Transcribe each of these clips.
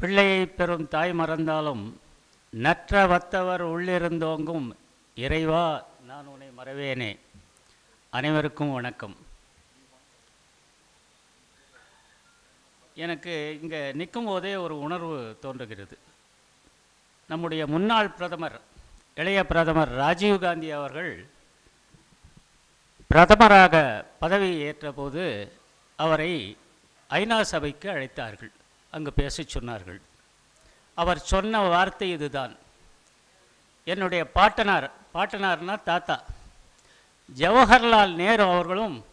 பிள்ளையை பெறும் தாய் மறந்தாலும் நற்ற வத்தவர் உள்ளிருந்தோங்கும் இறைவா நான் உன்னை மறவேனே. அனைவருக்கும் வணக்கம். எனக்கு இங்கே நிற்கும் போதே ஒரு உணர்வு தோன்றுகிறது. நம்முடைய முன்னாள் பிரதமர் இளைய பிரதமர் ராஜீவ்காந்தி அவர்கள் பிரதமராக பதவி ஏற்றபோது அவரை ஐநா சபைக்கு அழைத்தார்கள். அங்கு பேசச் சொன்னார்கள். அவர் சொன்ன வார்த்தை இதுதான். என்னுடைய பாட்டனார் பாட்டனார்னா தாத்தா. ஜவஹர்லால் நேரு அவர்களும்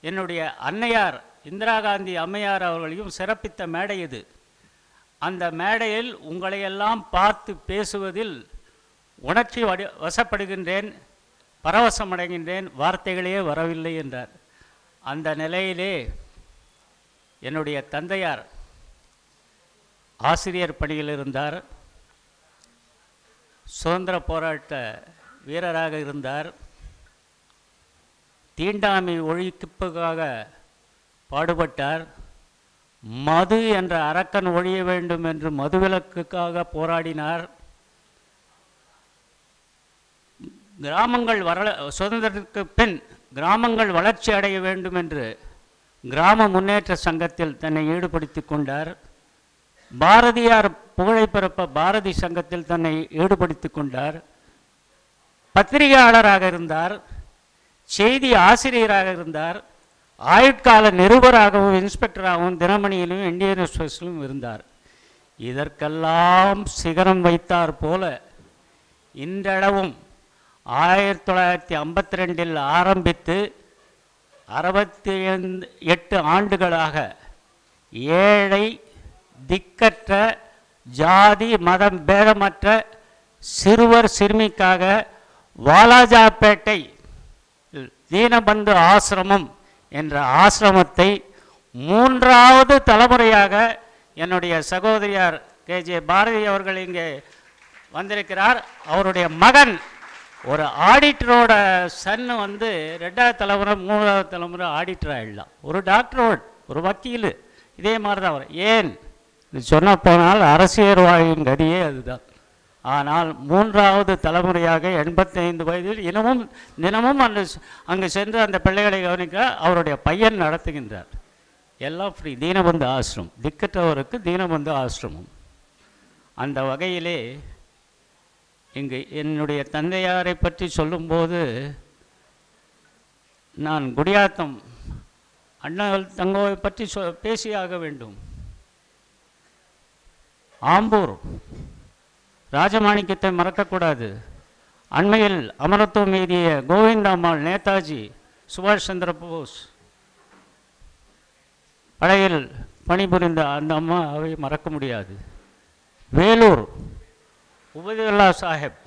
என்னுடைய அன்னையார் இந்திரா காந்தி அம்மையார் அவர்களையும் சிறப்பித்த மேடை இது. அந்த மேடையில் உங்களையெல்லாம் பார்த்து பேசுவதில் உணர்ச்சி வடி வசப்படுகின்றேன் பரவசமடைகின்றேன் வார்த்தைகளே வரவில்லை என்றார். அந்த நிலையிலே என்னுடைய தந்தையார் ஆசிரியர் பணியில் இருந்தார். சுதந்திர போராட்ட வீரராக இருந்தார். தீண்டாமை ஒழிப்புக்காக பாடுபட்டார். மது என்ற அரக்கன் ஒழிய வேண்டும் என்று மதுவிலக்குக்காக போராடினார். கிராமங்கள் வரல சுதந்திரத்திற்கு பின் கிராமங்கள் வளர்ச்சி அடைய வேண்டும் என்று கிராம முன்னேற்ற சங்கத்தில் தன்னை ஈடுபடுத்தி கொண்டார். பாரதியார் புகழை பிறப்ப பாரதி சங்கத்தில் தன்னை ஈடுபடுத்தி கொண்டார். பத்திரிகையாளராக இருந்தார். செய்தி ஆசிரியராக இருந்தார். ஆயுட்கால நிருபராகவும் இன்ஸ்பெக்டராகவும் தினமணியிலும் இந்தியன் எக்ஸ்பிரஸிலும் இருந்தார். இதற்கெல்லாம் சிகரம் வைத்தார் போல இன்றளவும் ஆயிரத்தி தொள்ளாயிரத்தி ஐம்பத்தி ரெண்டில் ஆரம்பித்து அறுபத்தி எட்டு ஆண்டுகளாக ஏழை திக்கற்ற ஜாதி மதம் பேதமற்ற சிறுவர் சிறுமிக்காக வாலாஜாப்பேட்டை தீனபந்து ஆசிரமம் என்ற ஆசிரமத்தை மூன்றாவது தலைமுறையாக என்னுடைய சகோதரியார் கே. ஜே. பாரதி அவர்கள் இங்கே வந்திருக்கிறார். அவருடைய மகன் ஒரு ஆடிட்டரோட சன்னு வந்து ரெண்டாவது தலைமுறை மூணாவது தலைமுறை ஆடிட்டர் ஆகிடலாம் ஒரு டாக்டரோட ஒரு வக்கீல். இதே மாதிரி தான் அவர். ஏன்? சொன்ன போனால் அரசியல்வாயின் கதியே அதுதான். ஆனால் மூன்றாவது தலைமுறையாக எண்பத்தைந்து வயதில் இனமும் தினமும் அந்த அங்கு சென்று அந்த பிள்ளைகளை கவனிக்க அவருடைய பையன் நடத்துகின்றார். எல்லாம் ஃப்ரீ தீனபந்து ஆசிரமம். திக்கற்றவருக்கு தீனபந்து ஆசிரமம். அந்த வகையிலே இங்கு என்னுடைய தந்தையாரை பற்றி சொல்லும்போது நான் குடியாத்தம் அண்ணா தங்கோவை பற்றி சொ பேசியாக வேண்டும். ஆம்பூர். ராஜமாணிக்கத்தை மறக்கக்கூடாது. அண்மையில் அமரத்துவம் எழுதிய கோவிந்தாம்மாள் நேதாஜி சுபாஷ் சந்திர போஸ். படையில் பணிபுரிந்த அந்த அம்மாவை மறக்க முடியாது. வேலூர் உபதுல்லா சாஹிப்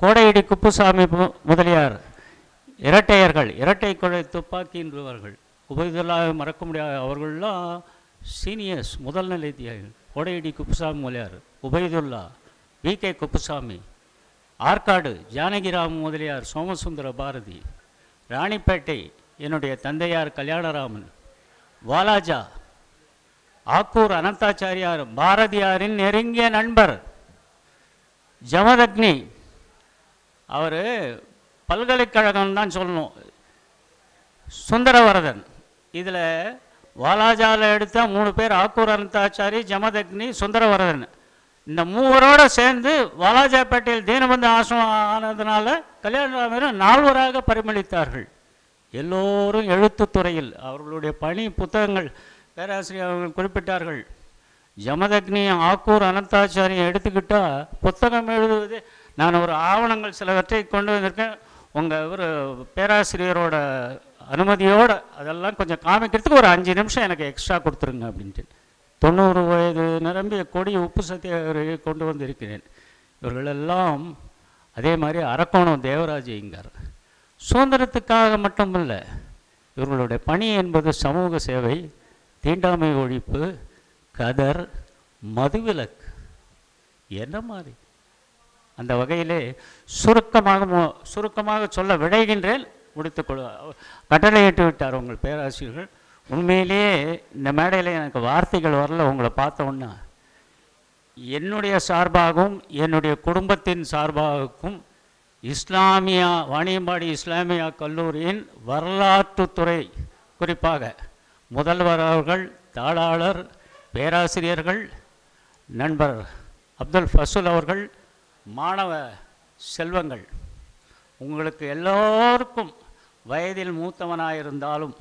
கோடையடி குப்புசாமி முதலியார் இரட்டையர்கள் இரட்டை கொலை துப்பாக்கி என்பவர்கள் உபதுல்லாவை மறக்க முடியாது அவர்கள்லாம் சீனியர்ஸ் முதல் நிலை தியாகிகள் கோடையடி குப்புசாமி முதலியார் உபயதுல்லா வி கே குப்புசாமி ஆற்காடு ஜானகிராம் முதலியார் சோமசுந்தர பாரதி ராணிப்பேட்டை என்னுடைய தந்தையார் கல்யாணராமன் வாலாஜா ஆக்கூர் அனந்தாச்சாரியார் பாரதியாரின் நெருங்கிய நண்பர் ஜமதக்னி. அவர் பல்கலைக்கழகம் தான் சொல்லணும். சுந்தரவரதன். இதில் வாலாஜாவில் எடுத்த மூணு பேர் ஆக்கூர் அனந்தாச்சாரி ஜமதக்னி சுந்தரவரதன். இந்த மூவரோடு சேர்ந்து வாலாஜாப்பேட்டையில் தீனபந்து ஆசிரமம் ஆனதுனால கல்யாணராமரும் நால்வராக பரிமளித்தார்கள். எல்லோரும் எழுத்துத்துறையில் அவர்களுடைய பணி புத்தகங்கள் பேராசிரியர் அவர்கள் குறிப்பிட்டார்கள். ஜமதக்னியும் ஆக்கூர் அனந்தாச்சாரியும் எடுத்துக்கிட்டால் புத்தகம் எழுதுவது நான் ஒரு ஆவணங்கள் சிலவற்றை கொண்டு வந்திருக்கேன். உங்கள் ஒரு பேராசிரியரோட அனுமதியோடு அதெல்லாம் கொஞ்சம் காமிக்கிறதுக்கு ஒரு அஞ்சு நிமிஷம் எனக்கு எக்ஸ்ட்ரா கொடுத்துருங்க அப்படின்ட்டு. தொண்ணூறு வயது நிரம்பிய கொடி உப்பு சத்தியாகிரகை கொண்டு வந்திருக்கிறேன். இவர்களெல்லாம் அதே மாதிரி அரக்கோணம் தேவராஜ் ஐயங்கார் சுதந்திரத்துக்காக மட்டுமல்ல இவர்களுடைய பணி என்பது சமூக சேவை தீண்டாமை ஒழிப்பு கதர் மதுவிலக்கு. என்ன மாதிரி? அந்த வகையிலே சுருக்கமாக சுருக்கமாக சொல்ல விடைகின்றேன். முடித்துக்கொள்ள கட்டளையிட்டு விட்டார் உங்கள் பேராசிரியர்கள். உண்மையிலேயே இந்த மேடையில் எனக்கு வார்த்தைகள் வரல உங்களை பார்த்த உடனே. என்னுடைய சார்பாகவும் என்னுடைய குடும்பத்தின் சார்பாகவும் இஸ்லாமியா வாணியம்பாடி இஸ்லாமியா கல்லூரியின் வரலாற்றுத்துறை குறிப்பாக முதல்வர் அவர்கள் தாளாளர் பேராசிரியர்கள் நண்பர் அப்துல் ஃபசூல் அவர்கள் மாணவ செல்வங்கள். உங்களுக்கு எல்லோருக்கும் வயதில் மூத்தவனாக இருந்தாலும்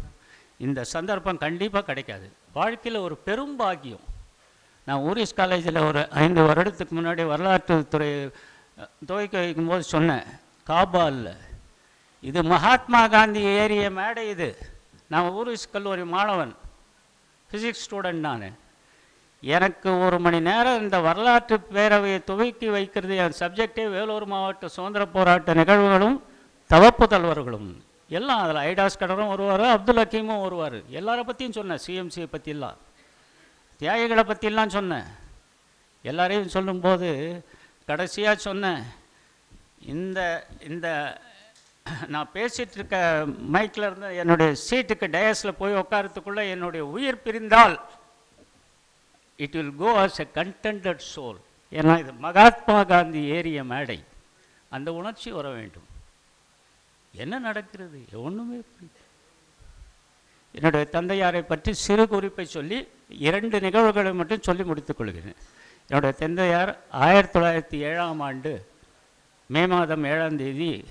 இந்த சந்தர்ப்பம் கண்டிப்பாக கிடைக்காது. வாழ்க்கையில் ஒரு பெரும் பாக்கியம். நான் ஊரிஸ் காலேஜில் ஒரு ஐந்து வருடத்துக்கு முன்னாடி வரலாற்றுத்துறை துவைக்க துவக்கி வைக்கும்போது சொன்னேன் காபா இல்லை. இது மகாத்மா காந்தி ஏறிய மேடை இது. நான் ஊரிஸ் கல்லூரி மாணவன். ஃபிசிக்ஸ் ஸ்டூடெண்ட் நான். எனக்கு ஒரு மணி நேரம் இந்த வரலாற்று பேரவையை துவக்கி வைக்கிறது என் சப்ஜெக்டே வேலூர் மாவட்ட சுதந்திர போராட்ட நிகழ்வுகளும் தவப்பு தலைவர்களும் எல்லாம் அதில் ஐடாஸ் கடரும் வருவார் அப்துல் ஹக்கீமும் வருவார். எல்லாரை பற்றியும் சொன்னேன் சிஎம்சியை பற்றிலாம் தியாகிகளை பற்றிலாம் சொன்னேன். எல்லாரையும் சொல்லும்போது கடைசியாக சொன்னேன் இந்த இந்த நான் பேசிகிட்டு இருக்க மைக்கில் இருந்து என்னுடைய சீட்டுக்கு டயஸில் போய் உட்காரத்துக்குள்ளே என்னுடைய உயிர் பிரிந்தால் it will go as a contented soul ஏன்னா இது மகாத்மா காந்தி ஏறிய மேடை. அந்த உணர்ச்சி வர வேண்டும். என்ன நடக்கிறது? ஒன்றுமே புரியல. என்னுடைய தந்தையாரை பற்றி சிறு குறிப்பை சொல்லி இரண்டு நிகழ்வுகளை மட்டும் சொல்லி முடித்துக் கொள்கிறேன். என்னுடைய தந்தையார் ஆயிரத்தி தொள்ளாயிரத்தி ஏழாம் ஆண்டு மே மாதம் ஏழாம் தேதி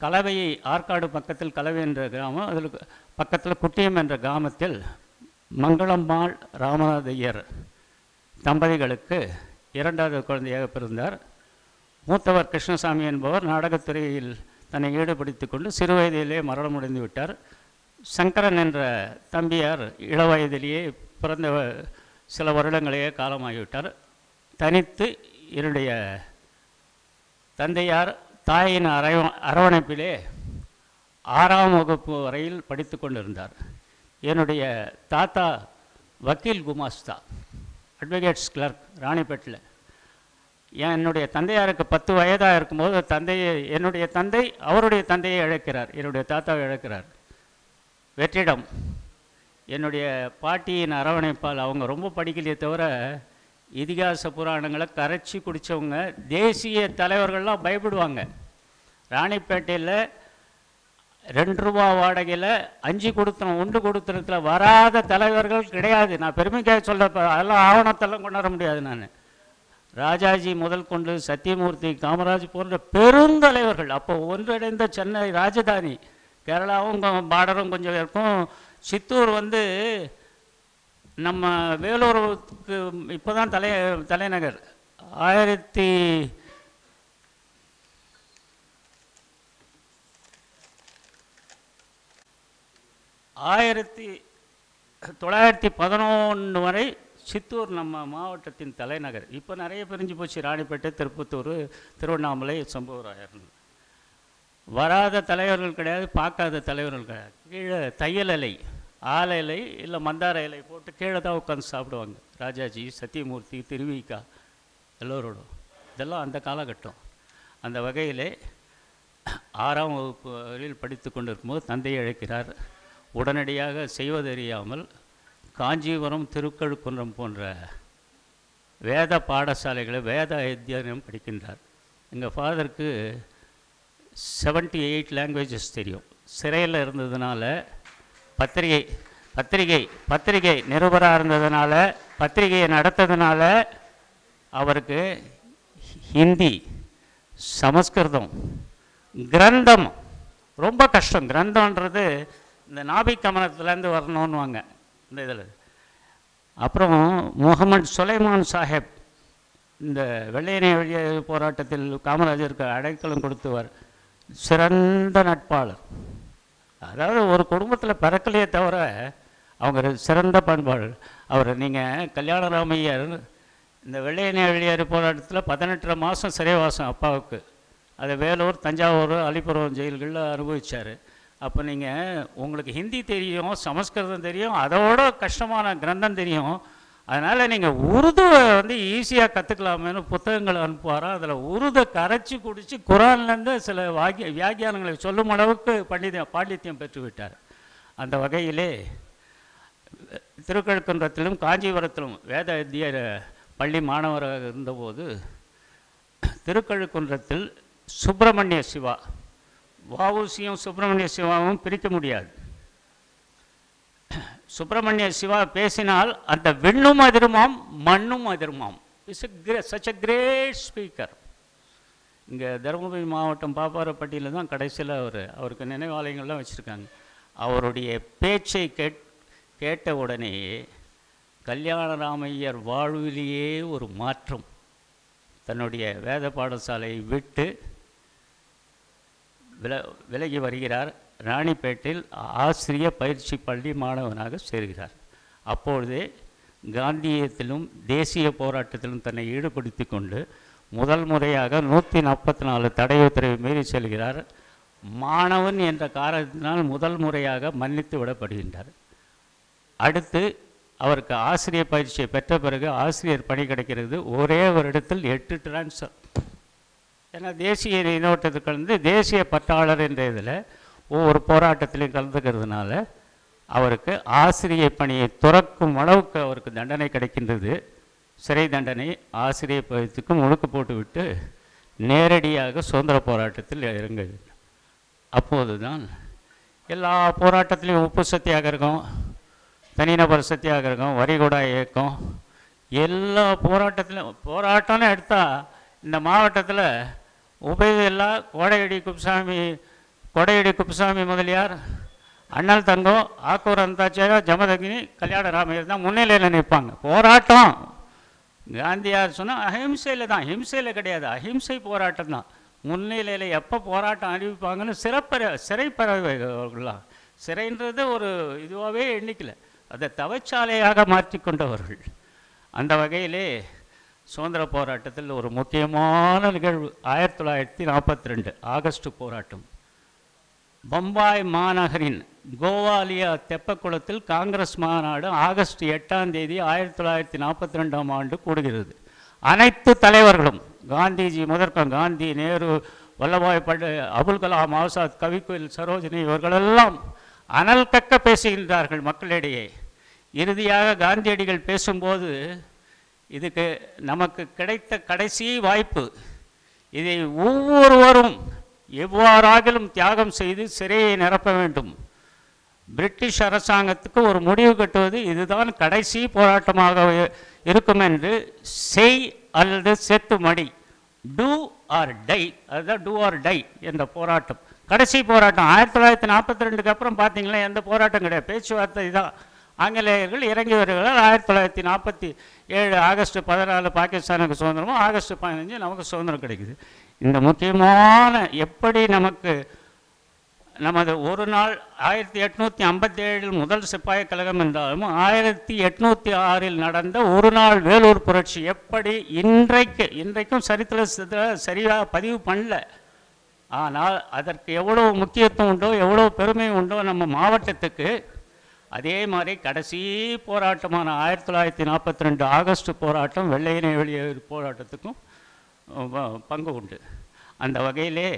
கலவையை ஆற்காடு பக்கத்தில் கலவை என்ற கிராமம் அதில் பக்கத்தில் குட்டியம் என்ற கிராமத்தில் மங்களம்மாள் ராமநாதையர் தம்பதிகளுக்கு இரண்டாவது குழந்தையாக பிறந்தார். மூத்தவர் கிருஷ்ணசாமி என்பவர் நாடகத்துறையில் தன்னை ஈடுபடுத்திக் கொண்டு சிறு வயதிலே மரணமடைந்து விட்டார் சங்கரன் என்ற தம்பியார் இளவயதிலேயே பிறந்த சில வருடங்களையே காலமாகிவிட்டார். தனித்து என்னுடைய தந்தையார் தாயின் அரவ அரவணைப்பிலே ஆறாம் வகுப்பு வரையில் படித்து கொண்டிருந்தார். என்னுடைய தாத்தா வக்கீல் குமாஸ்தா அட்வொகேட்ஸ் கிளர்க் ராணிப்பேட்டில். என்னுடைய தந்தையாருக்கு பத்து வயதாக இருக்கும்போது தந்தையை என்னுடைய தந்தை அவருடைய தந்தையை இழக்கிறார். என்னுடைய தாத்தாவை இழக்கிறார். வெற்றிடம். என்னுடைய பாட்டியின் அரவணைப்பால் அவங்க ரொம்ப படிக்கலையே தவிர இதிகாச புராணங்களை கரைச்சி குடித்தவங்க தேசிய தலைவர்கள்லாம் பயப்படுவாங்க. ராணிப்பேட்டையில் ரெண்டு ரூபா வாடகையில் அஞ்சு கொடுத்தனம் ஒன்று கொடுத்தனத்தில் வராத தலைவர்கள் கிடையாது. நான் பெருமைக்காக சொல்ல அதெல்லாம் ஆவணத்தெல்லாம் கொண்டாட முடியாது நான். ராஜாஜி முதல் கொண்டு சத்தியமூர்த்தி காமராஜ் போன்ற பெருந்தலைவர்கள் அப்போ ஒன்றிணைந்த சென்னை ராஜதானி கேரளாவும் பார்டரும் கொஞ்சம் இருக்கும். சித்தூர் வந்து நம்ம வேலூருக்கு இப்போ தான் தலை தலைநகர். ஆயிரத்தி ஆயிரத்தி தொள்ளாயிரத்தி பதினொன்று வரை சித்தூர் நம்ம மாவட்டத்தின் தலைநகர். இப்போ நிறைய பிரிஞ்சு போச்சு. ராணிப்பேட்டை திருப்பத்தூர் திருவண்ணாமலை சம்பவராயர். வராத தலைவர்கள் கிடையாது பார்க்காத தலைவர்கள் கிடையாது. கீழே தையல் இலை ஆல இலை இல்லை மந்தார இலை போட்டு கீழே தான் உட்காந்து சாப்பிடுவாங்க. ராஜாஜி சத்தியமூர்த்தி திருவிக்கா எல்லோரோடும். இதெல்லாம் அந்த காலகட்டம். அந்த வகையிலே ஆறாம் வகுப்பு வரையில் படித்து கொண்டிருக்கும்போது தந்தையை அழைக்கிறார். உடனடியாக செய்வதறியாமல் காஞ்சிபுரம் திருக்கழுக்குன்றம் போன்ற வேத பாடசாலைகளை வேத அத்தியாயம் படிக்கின்றார். எங்கள் ஃபாதருக்கு 78 எயிட் லாங்குவேஜஸ் தெரியும். சிறையில் இருந்ததுனால பத்திரிகை பத்திரிகை பத்திரிகை நிருபராக இருந்ததுனால பத்திரிகையை நடத்ததுனால அவருக்கு ஹிந்தி சமஸ்கிருதம் கிரந்தம் ரொம்ப கஷ்டம். கிரந்தம்ன்றது இந்த நாபி கமனத்துலேருந்து வரணும்னுவாங்க. இந்த இதில். அப்புறம் முகமது சுலைமான் சாஹேப் இந்த வெள்ளையனை வெளியே போராட்டத்தில் காமராஜருக்கு அடைக்கலம் கொடுத்தவர் சிறந்த நட்பாளர். அதாவது ஒரு குடும்பத்தில் பிறக்கலையே தவிர அவங்க சிறந்த பண்பாளர் அவர் நீங்கள் கல்யாணராமையர் இந்த வெள்ளையனை வெளியேறு போராட்டத்தில் பதினெட்டரை மாதம் சிறைவாசம் அப்பாவுக்கு. அதை வேலூர் தஞ்சாவூர் அலிபுரம் ஜெயில்களில் அனுபவிச்சார். அப்போ நீங்கள் உங்களுக்கு ஹிந்தி தெரியும் சமஸ்கிருதம் தெரியும் அதோட கஷ்டமான கிரந்தம் தெரியும். அதனால் நீங்கள் உருதுவை வந்து ஈஸியாக கற்றுக்கலாமேன்னு புத்தகங்கள் அனுப்புவாராம் அதில் உருதை கரைச்சி குடித்து குரான்லேருந்து சில வாக்கிய வியாக்கியானங்களை சொல்லும் அளவுக்கு பண்டித பாண்டித்யம் பெற்றுவிட்டார். அந்த வகையிலே திருக்கழுக்குன்றத்திலும் காஞ்சிபுரத்திலும் வேத அத்தியாய பள்ளி மாணவராக இருந்தபோது திருக்கழுக்குன்றத்தில் சுப்பிரமணிய சிவா வவுசியும் சுப்பிரமணிய சிவாவும் பிரிக்க முடியாது. சுப்பிரமணிய சிவா பேசினால் அந்த விண்ணும் அதிருமாம் மண்ணும் அதிருமாம். சச் அ கிரேட் ஸ்பீக்கர் இங்கே தருமபுரி மாவட்டம் பாப்பாரப்பட்டியில் தான் கடைசியில் அவர் அவருக்கு நினைவாலயங்கள்லாம் வச்சுருக்காங்க. அவருடைய பேச்சை கேட் கேட்ட உடனேயே கல்யாணராமையர் வாழ்விலேயே ஒரு மாற்றம். தன்னுடைய வேத பாடசாலையை விட்டு வில விலகி வருகிறார். ராணிப்பேட்டில் ஆசிரிய பயிற்சி பள்ளி மாணவனாக சேர்கிறார். அப்பொழுதே காந்தியத்திலும் தேசிய போராட்டத்திலும் தன்னை ஈடுபடுத்தி கொண்டு முதல் முறையாக நூற்றி நாற்பத்தி நாலு தடை உத்தரவை மீறி செல்கிறார். மாணவன் என்ற காரணத்தினால் முதல் முறையாக மன்னித்து விடப்படுகின்றார். அடுத்து அவருக்கு ஆசிரியர் பயிற்சியை பெற்ற பிறகு ஆசிரியர் பணி கிடைக்கிறது. ஒரே வருடத்தில் எட்டு டிரான்ஸ்ஃபர் ஏன்னா தேசிய நீரோட்டத்துக்கு வந்து தேசிய பட்டாளர் என்ற இதில் ஒவ்வொரு போராட்டத்திலையும் கலந்துக்கிறதுனால அவருக்கு ஆசிரியை பணியை துறக்கும் அளவுக்கு அவருக்கு தண்டனை கிடைக்கின்றது. சிறை தண்டனை ஆசிரிய பயத்துக்கு முழுக்கு போட்டுவிட்டு நேரடியாக சுதந்திர போராட்டத்தில் இறங்க அப்போது தான் எல்லா போராட்டத்திலையும் உப்பு சத்தியாகிரகம் தனிநபர் சத்தியாகிரகம் வரிகொடா இயக்கம் எல்லா போராட்டத்திலும் போராட்டம்னு எடுத்தால் இந்த மாவட்டத்தில் உபயதில்லா கோடையடி குப்புசாமி கோடையடி குப்புசாமி முதலியார் அண்ணல் தங்கம் ஆக்கூர் அந்தாச்சியா ஜமதகினி கல்யாண ராமையர் தான் முன்னிலையில் நிற்பாங்க. போராட்டம். காந்தியார் சொன்னால் அஹிம்சையில் தான். ஹிம்சையில் கிடையாது. அஹிம்சை போராட்டம் தான். முன்னிலையில் எப்போ போராட்டம் அறிவிப்பாங்கன்னு சிறப்பற சிறைப்பறவைகளாம் சிறைன்றது ஒரு இதுவாகவே எண்ணிக்கல. அதை தவச்சாலையாக மாற்றிக்கொண்டவர்கள் அந்த வகையிலே சுதந்திர போராட்டத்தில் ஒரு முக்கியமான நிகழ்வு ஆயிரத்தி தொள்ளாயிரத்தி நாற்பத்தி ரெண்டு ஆகஸ்ட் போராட்டம். பம்பாய் மாநகரின் கோவாலியா தெப்பக்குளத்தில் காங்கிரஸ் மாநாடு ஆகஸ்ட் எட்டாம் தேதி ஆயிரத்தி தொள்ளாயிரத்தி நாற்பத்தி ரெண்டாம் ஆண்டு கூடுகிறது. அனைத்து தலைவர்களும் காந்திஜி முதற்கம் காந்தி நேரு வல்லபாய் பட்டேல் அபுல் கலாம் ஆசாத் கவிக்குயில் சரோஜினி இவர்களெல்லாம் அனல் கக்க பேசுகின்றார்கள் மக்களிடையே. இறுதியாக காந்தியடிகள் பேசும்போது இதுக்கு நமக்கு கிடைத்த கடைசி வாய்ப்பு. இதை ஒவ்வொருவரும் எவ்வாறாகிலும் தியாகம் செய்து சிறையை நிரப்ப வேண்டும். பிரிட்டிஷ் அரசாங்கத்துக்கு ஒரு முடிவு கட்டுவது இதுதான் கடைசி போராட்டமாக இருக்கும் என்று செய் அல்லது செத்து மடி டூ ஆர் டை அதுதான் டூ ஆர் டை என்ற போராட்டம். கடைசி போராட்டம் ஆயிரத்தி தொள்ளாயிரத்தி நாற்பத்தி ரெண்டுக்கு அப்புறம் பார்த்தீங்களா எந்த போராட்டம் கிடையாது. பேச்சுவார்த்தை தான் ஆங்கிலேயர்கள் இறங்கி வருகிறார் ஆயிரத்தி தொள்ளாயிரத்தி நாற்பத்தி ஏழு ஆகஸ்ட் பதினாலு பாகிஸ்தானுக்கு சுதந்திரமும் ஆகஸ்ட் பதினஞ்சு நமக்கு சுதந்திரம் கிடைக்குது. இந்த முக்கியமான எப்படி நமக்கு நமது ஒரு நாள் ஆயிரத்தி எட்நூற்றி ஐம்பத்தி ஏழில் முதல் சிப்பாய கழகம் என்றாலும் ஆயிரத்தி எட்நூற்றி ஆறில் நடந்த ஒரு நாள் வேலூர் புரட்சி எப்படி இன்றைக்கு இன்றைக்கும் சரித்திர சரியாக பதிவு பண்ணல. ஆனால் அதற்கு எவ்வளோ முக்கியத்துவம் உண்டோ எவ்வளோ பெருமை உண்டோ நம்ம மாவட்டத்துக்கு அதே மாதிரி கடைசி போராட்டமான ஆயிரத்தி தொள்ளாயிரத்தி நாற்பத்தி ரெண்டு ஆகஸ்ட் போராட்டம் வெள்ளையினை வெளியேறு போராட்டத்துக்கும் பங்கு உண்டு. அந்த வகையிலே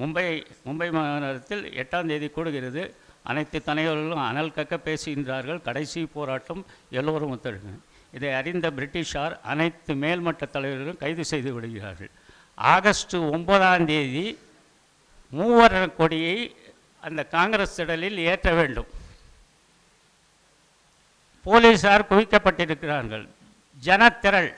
மும்பை மும்பை மாநகரத்தில் எட்டாம் தேதி கூடுகிறது. அனைத்து தலைவர்களும் அனல் கக்க பேசுகின்றார்கள். கடைசி போராட்டம் எல்லோரும் ஒத்துழைங்க இதை அறிந்த பிரிட்டிஷார் அனைத்து மேல்மட்ட தலைவர்களும் கைது செய்து விடுகிறார்கள். ஆகஸ்ட் ஒன்பதாம் தேதி மூவர்ண கொடியை அந்த காங்கிரஸ் திடலில் ஏற்ற வேண்டும். போலீசார் குவிக்கப்பட்டிருக்கிறார்கள். ஜனத்திரள்.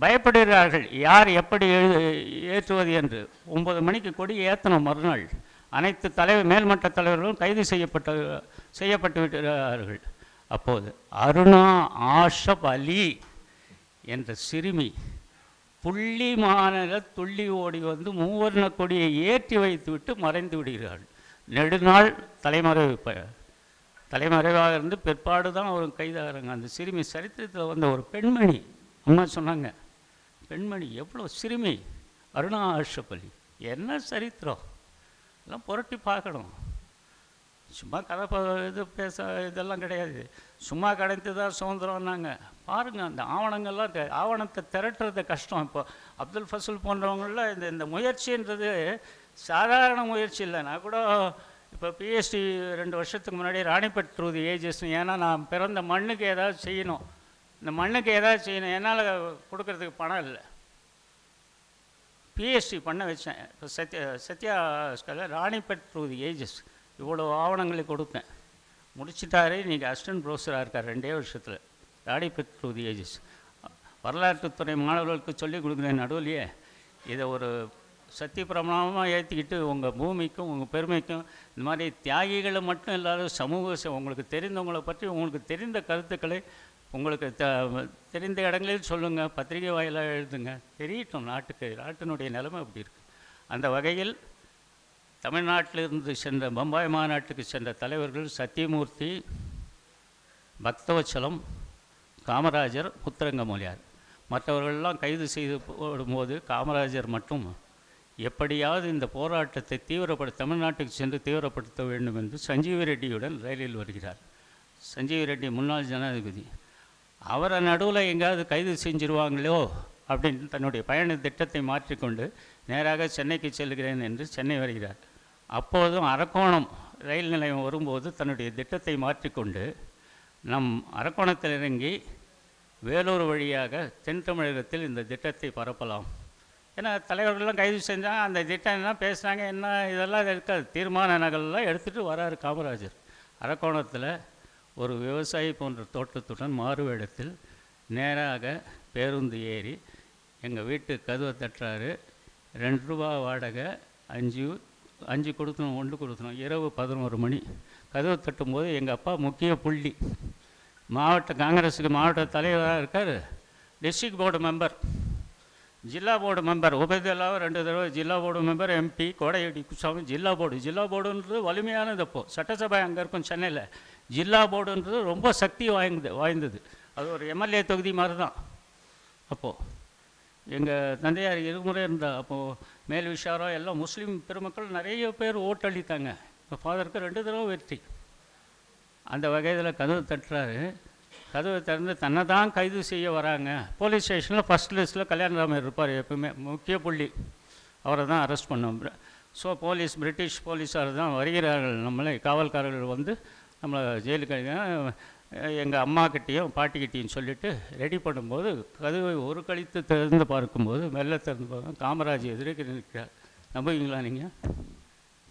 பயப்படுகிறார்கள். யார் எப்படி எழு ஏற்றுவது என்று. ஒன்பது மணிக்கு கொடி ஏற்றணும் மறுநாள். அனைத்து தலைவர் மேல்மட்ட தலைவர்களும் கைது செய்யப்பட்ட செய்யப்பட்டு விட்டார்கள் அப்போது அருணா ஆஷப் அலி என்ற சிறுமி புள்ளி மாநில துள்ளி ஓடி வந்து மூவர்ண கொடியை ஏற்றி வைத்துவிட்டு மறைந்து விடுகிறார்கள் நெடுநாள் தலைமறைவு ப- தலைமறைவாக இருந்து பிற்பாடு தான் அவர் கைதாகிறாங்க. அந்த சிறுமி சரித்திரத்தில் வந்த ஒரு பெண்மணி அம்மா சொன்னாங்க பெண்மணி எவ்வளோ சிறுமி? அருணா ஆஷப்பள்ளி என்ன சரித்திரம்? எல்லாம் புரட்டி பார்க்கணும். சும்மா கதை இது பேச இதெல்லாம் கிடையாது. சும்மா கிடைத்து தான் சுதந்திரம்னாங்க. பாருங்கள் அந்த ஆவணங்கள்லாம் ஆவணத்தை திரட்டுறது கஷ்டம். இப்போ அப்துல் ஃபசல் போன்றவங்களில் இந்த இந்த முயற்சின்றது சாதாரண முயற்சி இல்லை. நான் கூட இப்போ பிஎஸ்டி ரெண்டு வருஷத்துக்கு முன்னாடி ராணிப்பட் த்ரூ தி ஏஜஸ்னு ஏன்னா நான் பிறந்த மண்ணுக்கு ஏதாவது செய்யணும். இந்த மண்ணுக்கு ஏதாவது செய்யணும். என்னால் கொடுக்கறதுக்கு பணம் இல்லை. பிஎஸ்டி பண்ண வச்சேன். இப்போ சத்யா சத்யா ஸ்கூலில் ராணிபெட் த்ரூ தி ஏஜஸ் இவ்வளோ ஆவணங்களை கொடுத்தேன் முடிச்சிட்டாரு. இன்றைக்கி அசிஸ்டன்ட் ப்ரொஃபஸராக இருக்கார். ரெண்டே வருஷத்தில். ராணிபெட் த்ரூ தி ஏஜஸ் வரலாற்றுத்துறை மாணவர்களுக்கு சொல்லிக் கொடுக்குறேன் நடுவுலையே. இதை ஒரு சத்திய பிரமாணமாக ஏற்றிக்கிட்டு உங்கள் பூமிக்கும் உங்கள் பெருமைக்கும் இந்த மாதிரி தியாகிகளை மட்டும் இல்லாத சமூக உங்களுக்கு தெரிந்தவங்களை பற்றி உங்களுக்கு தெரிந்த கருத்துக்களை உங்களுக்கு த தெரிந்த இடங்களில் சொல்லுங்கள் பத்திரிகை வாயிலாக எழுதுங்க. தெரியட்டும் நாட்டுக்கு நாட்டினுடைய நிலைமை அப்படி இருக்கு? அந்த வகையில் தமிழ்நாட்டிலிருந்து சென்ற பம்பாய் மாநாட்டுக்கு சென்ற தலைவர்கள் சத்தியமூர்த்தி பக்தவச்சலம் காமராஜர் முத்துரங்கமொழியார் மற்றவர்களெல்லாம் கைது செய்து போடும்போது காமராஜர் மட்டும் எப்படியாவது இந்த போராட்டத்தை தீவிரப்படுத்த தமிழ்நாட்டுக்கு சென்று தீவிரப்படுத்த வேண்டும் என்று சஞ்சீவ ரெட்டியுடன் ரயிலில் வருகிறார். சஞ்சீவ ரெட்டி முன்னாள் ஜனாதிபதி. அவரை நடுவில் எங்கேயாவது கைது செஞ்சிருவாங்களோ அப்படின்னு தன்னுடைய பயண திட்டத்தை மாற்றிக்கொண்டு நேராக சென்னைக்கு செல்கிறேன் என்று சென்னை வருகிறார். அப்போதும் அரக்கோணம் ரயில் நிலையம் வரும்போது தன்னுடைய திட்டத்தை மாற்றிக்கொண்டு நம் அரக்கோணத்தில் இறங்கி வேலூர் வழியாக தென் தமிழகத்தில் இந்த திட்டத்தை பரப்பலாம். ஏன்னா தலைவர்கள்லாம் கைது செஞ்சாங்க அந்த திட்டம் என்ன பேசுனாங்க என்ன இதெல்லாம் இருக்காது தீர்மான நகல்லாம் எடுத்துகிட்டு வராரு காமராஜர். அரக்கோணத்தில் ஒரு விவசாயி போன்ற தோட்டத்துடன் மாறு இடத்தில் நேராக பேருந்து ஏறி எங்கள் வீட்டு கதவை தட்டுறாரு. ரெண்டு ரூபா வாடகை அஞ்சு அஞ்சு கொடுக்கணும் ஒன்று கொடுக்கணும். இரவு பதினோரு மணி. கதவை தட்டும்போது எங்கள் அப்பா முக்கிய புள்ளி. மாவட்ட காங்கிரஸுக்கு மாவட்ட தலைவராக இருக்கார். District board member. ஜில்லா போர்டு மெம்பர் உபயதெல்லாம் ரெண்டு தடவை ஜில்லா board member MP Kodaiyadi Kuppusamy ஜில்லா போர்டு ஜில்லா போர்டுன்றது வலிமையானது அப்போது சட்டசபை அங்கே இருக்கும் சென்னையில் ஜில்லா போர்டுன்றது ரொம்ப சக்தி வாய்ந்தது வாய்ந்தது அது ஒரு எம்எல்ஏ தொகுதி மாதிரி தான் அப்போது எங்கள் தந்தையார் இருமுறை இருந்தால் அப்போது மேல் விஷாரம் எல்லாம் முஸ்லீம் பெருமக்கள் நிறைய பேர் ஓட்டளித்தாங்க இப்போ ஃபாதருக்கு ரெண்டு தடவை வெற்றி அந்த வகையில் கதவு தட்டுறாரு கதவை திறந்து தன்னை தான் கைது செய்ய வராங்க. போலீஸ் ஸ்டேஷனில் ஃபஸ்ட் லிஸ்ட்டில் கல்யாணராமர் இருப்பார் எப்பவுமே. முக்கிய புள்ளி. அவரை தான் அரெஸ்ட் பண்ணோம். ஸோ போலீஸ் பிரிட்டிஷ் போலீஸார் தான் வருகிறார்கள். நம்மளை காவல்காரர்கள் வந்து நம்மளை ஜெயிலுக்கு எங்கள் அம்மாக்கிட்டேயும் பாட்டிக்கிட்டேயும் சொல்லிவிட்டு ரெடி பண்ணும்போது கதவை ஒரு கழித்து திறந்து பார்க்கும்போது மெல்ல திறந்து பார்க்க காமராஜ் எதிரே நிற்கிறார். நம்புவீங்களா நீங்கள்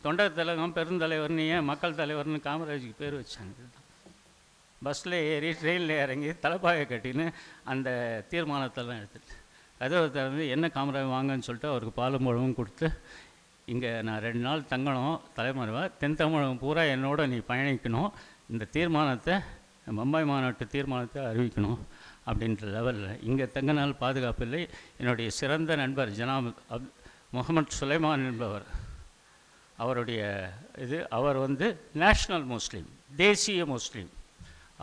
தொண்டர் தலைவன் பெருந்தலைவர்னு ஏன் மக்கள் தலைவர்னு காமராஜுக்கு பேர் வச்சாங்க. பஸ்ஸில் ஏறி ட்ரெயினில் இறங்கி தலைப்பாயை கட்டின்னு அந்த தீர்மானத்தெல்லாம் எடுத்துட்டு. கதவை திறந்து என்ன காமராஜ் வாங்கன்னு சொல்லிட்டு அவருக்கு பாலும் பழமும் கொடுத்து இங்கே நான் ரெண்டு நாள் தங்கணும் தலைமறைவா தென் தமிழகம் பூரா என்னோட நீ பயணிக்கணும் இந்த தீர்மானத்தை பம்பாய் மாநாட்டு தீர்மானத்தை அறிவிக்கணும் அப்படின்ற லெவலில் இங்கே தங்கினால் பாதுகாப்பு இல்லை. என்னுடைய சிறந்த நண்பர் ஜனாம் அப் முகமது சுலைமான் என்பவர் அவருடைய இது அவர் வந்து நேஷ்னல் முஸ்லீம் தேசிய முஸ்லீம்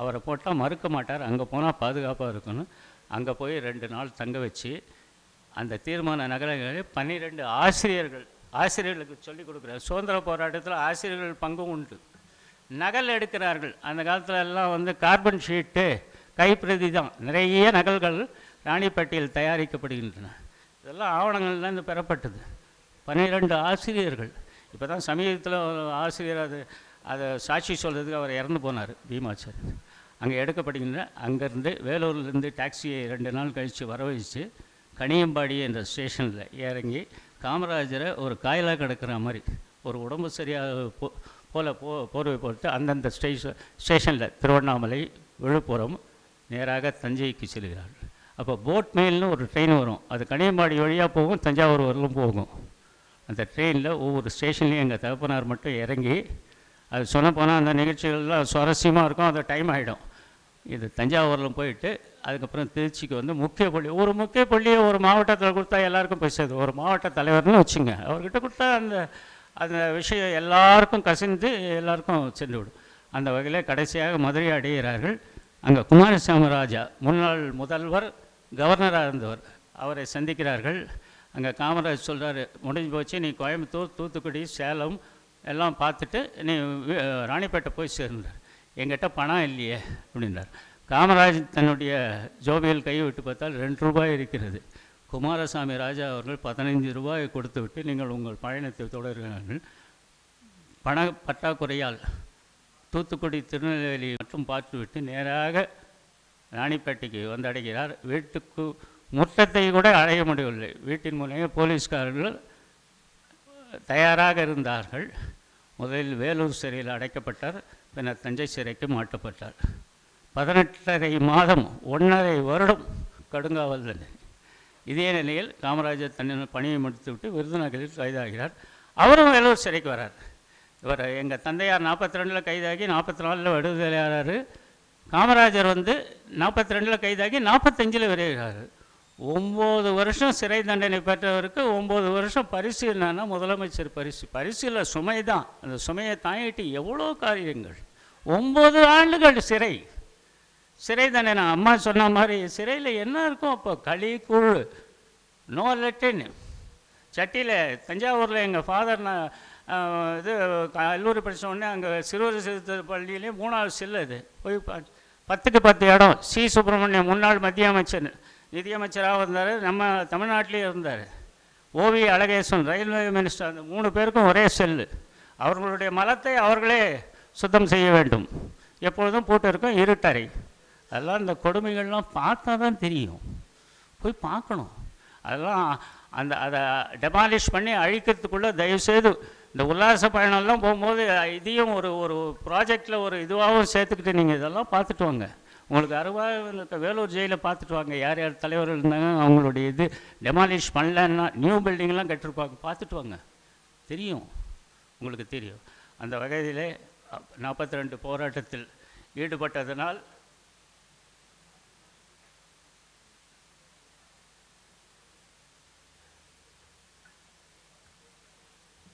அவரை போட்டால் மறுக்க மாட்டார். அங்கே போனால் பாதுகாப்பாக இருக்கணும். அங்கே போய் ரெண்டு நாள் தங்க வச்சு அந்த தீர்மான நகரங்களில் பன்னிரெண்டு ஆசிரியர்கள் ஆசிரியர்களுக்கு சொல்லிக் கொடுக்குறாரு. சுதந்திர போராட்டத்தில் ஆசிரியர்கள் பங்கும் உண்டு. நகல் எடுக்கிறார்கள். அந்த காலத்தில் எல்லாம் வந்து கார்பன் ஷீட்டு கைப்பிரதி தான். நிறைய நகல்கள் ராணிப்பேட்டையில் தயாரிக்கப்படுகின்றன. இதெல்லாம் ஆவணங்கள்லேருந்து பெறப்பட்டது. பன்னிரெண்டு ஆசிரியர்கள். இப்போ தான் சமீபத்தில் ஆசிரியர் அது அதை சாட்சி சொல்கிறதுக்கு அவர் இறந்து போனார் பீமாச்சாரியர். அங்கே எடுக்கப்படுகின்ற அங்கேருந்து வேலூர்லேருந்து டாக்ஸியை ரெண்டு நாள் கழித்து வர வச்சு கனியம்பாடி என்ற ஸ்டேஷனில் இறங்கி காமராஜரை ஒரு காயலாக கிடக்கிற மாதிரி ஒரு உடம்பு சரியாக போ போல போ போர்வை போட்டு அந்தந்த ஸ்டேஷன் ஸ்டேஷனில் திருவண்ணாமலை விழுப்புரம் நேராக தஞ்சைக்கு செல்கிறார். அப்போ போட் மெயில்னு ஒரு ட்ரெயின் வரும் அது கனியம்பாடி வழியாக போகும் தஞ்சாவூர் வரலும் போகும். அந்த ட்ரெயினில் ஒவ்வொரு ஸ்டேஷன்லேயும் எங்கள் தகப்பனார் மட்டும் இறங்கி அது சொன்ன போனால் அந்த நிகழ்ச்சிகள்லாம் சுவாரஸ்யமாக இருக்கும் அது டைம் ஆகிடும். இது தஞ்சாவூரில் போயிட்டு அதுக்கப்புறம் திருச்சிக்கு வந்து முக்கிய பள்ளி ஒரு முக்கிய பள்ளியை ஒரு மாவட்டத்தில் கொடுத்தா எல்லாருக்கும் போய் சேருது. ஒரு மாவட்ட தலைவர்னு வச்சுங்க. அவர்கிட்ட கொடுத்தா அந்த அந்த விஷயம் எல்லாருக்கும் கசிந்து எல்லாருக்கும் சென்று விடும். அந்த வகையில் கடைசியாக மதுரை அடைகிறார்கள். அங்கே குமாரசாமி ராஜா முன்னாள் முதல்வர் கவர்னராக இருந்தவர். அவரை சந்திக்கிறார்கள். அங்கே காமராஜ் சொல்கிறார் முடிஞ்சு போச்சு நீ கோயம்புத்தூர் தூத்துக்குடி சேலம் எல்லாம் பார்த்துட்டு நீ ராணிப்பேட்டை போய் சேர்ந்தார் எங்கிட்ட பணம் இல்லையே அப்படின்றார் காமராஜ் தன்னுடைய ஜோபியில் கை விட்டு பார்த்தால் ரெண்டு ரூபாய் இருக்கிறது. குமாரசாமி ராஜா அவர்கள் பதினைஞ்சு ரூபாயை கொடுத்து விட்டு நீங்கள் உங்கள் பயணத்தை தொடர்கிறார்கள் பண பற்றாக்குறையால் தூத்துக்குடி திருநெல்வேலி மட்டும் பார்த்துவிட்டு நேராக ராணிப்பேட்டைக்கு வந்தடைகிறார். வீட்டுக்கு முற்றத்தை கூட அடைய முடியவில்லை. வீட்டின் மூலமே போலீஸ்காரர்கள் தயாராக இருந்தார்கள். முதலில் வேலூர் சிறையில் அடைக்கப்பட்டார். பின்னர் தஞ்சை சிறைக்கு மாட்டப்பட்டார் பதினெட்டரை மாதம் ஒன்றரை வருடம் கடுங்காவல் தண்டனை இதே நிலையில் காமராஜர் தன்னை பணியை முடித்துவிட்டு விருதுநகரில் கைதாகிறார். அவரும் வேலூர் சிறைக்கு வரார். இவர் எங்கள் தந்தையார் நாற்பத்தி ரெண்டில் கைதாகி நாற்பத்தி நாலில் விடுதலையாகிறார் காமராஜர் வந்து நாற்பத்தி ரெண்டில் கைதாகி நாற்பத்தஞ்சில் விரைகிறார். ஒம்பது வருஷம் சிறை தண்டனை பெற்றவருக்கு ஒம்பது வருஷம் பரிசு என்னன்னா முதலமைச்சர் பரிசு. பரிசு இல்லை சுமை தான் அந்த சுமையை தாங்கிட்டு எவ்வளோ காரியங்கள். ஒம்பது ஆண்டுகள் சிறை. சிறை தண்டனை. அம்மா சொன்ன மாதிரி சிறையில் என்ன இருக்கும் அப்போ? களி கூழ் நோ லெட்டின் சட்டியில் தஞ்சாவூரில் எங்கள் ஃபாதர் நான் இது கல்லூரி படித்த உடனே அங்கே சிறுவர் சிறுத்தை பள்ளியிலே மூணாவது செல்லு அது. போய் பத்துக்கு பத்து இடம். சி. சுப்பிரமணியம் முன்னாள் மத்திய அமைச்சர். நிதியமைச்சராக இருந்தார் நம்ம தமிழ்நாட்டிலே இருந்தார். ஓவி அழகேசன் ரயில்வே மினிஸ்டர் அந்த மூணு பேருக்கும் ஒரே செல்லு. அவர்களுடைய மலத்தை அவர்களே சுத்தம் செய்ய வேண்டும். எப்பொழுதும் போட்டு இருக்கும் இருட்டறை. அதெல்லாம் இந்த கொடுமைகள்லாம் பார்த்தா தான் தெரியும். போய் பார்க்கணும். அதெல்லாம் அந்த அதை டெமாலிஷ் பண்ணி அழிக்கிறதுக்குள்ளே தயவுசெய்து இந்த உல்லாச பயணம்லாம் போகும்போது இதையும் ஒரு ஒரு ப்ராஜெக்டில் ஒரு இதுவாகவும் சேர்த்துக்கிட்டு நீங்கள் இதெல்லாம் பார்த்துட்டு வாங்க. உங்களுக்கு அருவாவில் இருக்க வேலூர் ஜெயிலில் பார்த்துட்டு வாங்க. யார் யார் தலைவர்கள் இருந்தாங்க அவங்களுடைய இது டெமாலிஷ் பண்ணலன்னா நியூ பில்டிங்லாம் கட்டிருப்பாங்க. பார்த்துட்டு வாங்க. தெரியும். உங்களுக்கு தெரியும். அந்த வகையிலே நாற்பத்தி ரெண்டு போராட்டத்தில் ஈடுபட்டதனால்